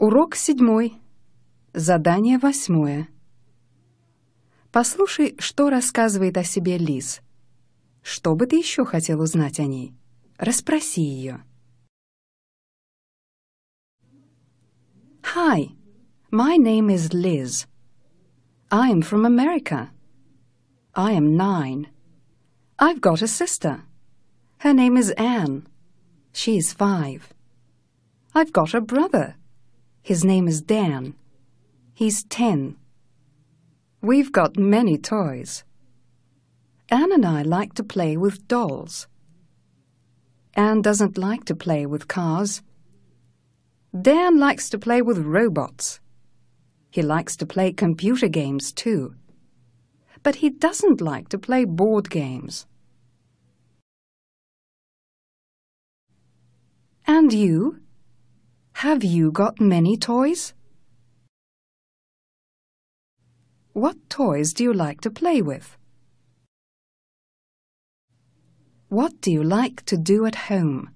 Урок седьмой. Задание восьмое. Послушай, что рассказывает о себе Лиз. Что бы ты еще хотел узнать о ней? Расспроси ее. Hi, my name is Liz. I am from America. I am nine. I've got a sister. Her name is Anne. She's five. I've got a brother. His name is Dan. He's ten. We've got many toys. Anne and I like to play with dolls. Anne doesn't like to play with cars. Dan likes to play with robots. He likes to play computer games too. But he doesn't like to play board games. And you? Have you got many toys? What toys do you like to play with? What do you like to do at home?